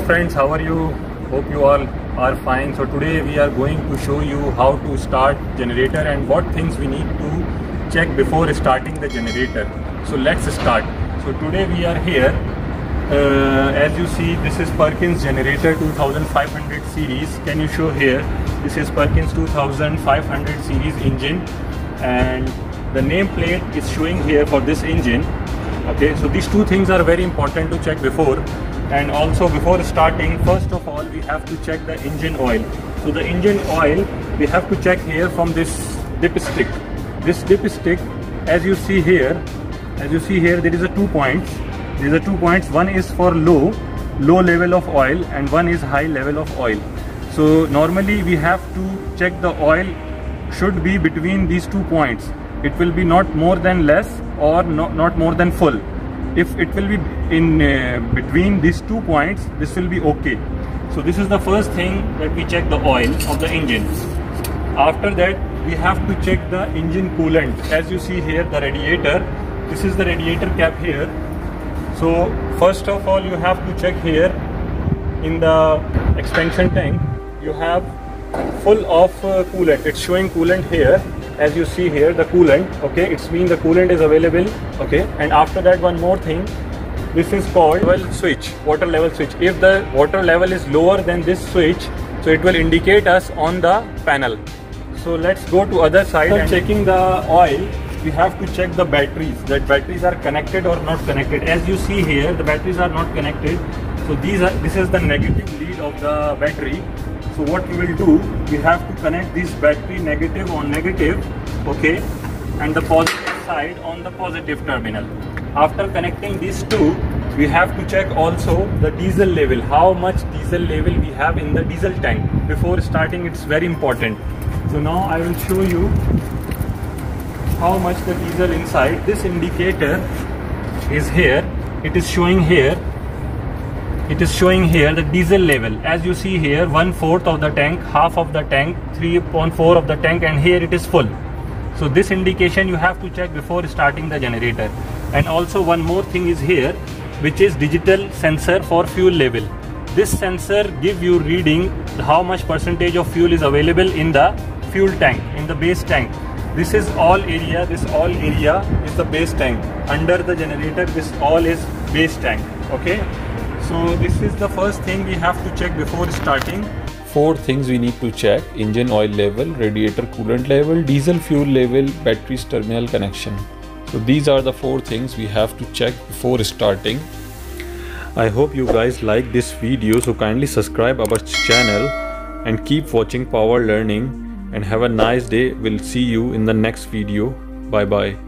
friends. How are you? Hope you all are fine. So today we are going to show you how to start generator and what things we need to check before starting the generator. So let's start. So today we are here. Uh, as you see this is Perkins generator 2500 series. Can you show here? This is Perkins 2500 series engine. And the nameplate is showing here for this engine. Okay so these two things are very important to check before and also before starting first of all we have to check the engine oil. So the engine oil we have to check here from this dipstick this dipstick as you see here as you see here there is a two points. These are two points. One is for low low level of oil and one is high level of oil. So normally we have to check the oil should be between these two points. It will be not more than less or not, not more than full if it will be in uh, between these two points this will be okay. So this is the first thing that we check the oil of the engine. After that we have to check the engine coolant. As you see here the radiator this is the radiator cap here. So first of all you have to check here in the expansion tank you have full of uh, coolant. It's showing coolant here as you see here the coolant okay? It's mean the coolant is available okay? And after that one more thing. This is called well switch. water level switch. If the water level is lower than this switch so it will indicate us on the panel. So let's go to other side and checking the oil we have to check the batteries that batteries are connected or not connected. As you see here the batteries are not connected. So these are this is the negative lead of the battery so what we will do we have to connect this battery negative on negative okay and the positive side on the positive terminal. After connecting these two we have to check also the diesel level how much diesel level we have in the diesel tank before starting. It's very important. So now i will show you how much the diesel inside. This indicator is here. It is showing here it is showing here the diesel level. As you see here one fourth of the tank half of the tank 3.4 of the tank and here it is full. So this indication you have to check before starting the generator. And also one more thing is here which is digital sensor for fuel level. This sensor give you reading how much percentage of fuel is available in the fuel tank in the base tank. This is all area this all area is the base tank. Under the generator this all is base tank okay so this is the first thing we have to check before starting. Four things we need to check engine oil level, radiator coolant level, diesel fuel level, batteries terminal connection. So these are the four things we have to check before starting. I hope you guys like this video so kindly subscribe our channel and keep watching Power Learning and have a nice day. We'll see you in the next video. Bye bye.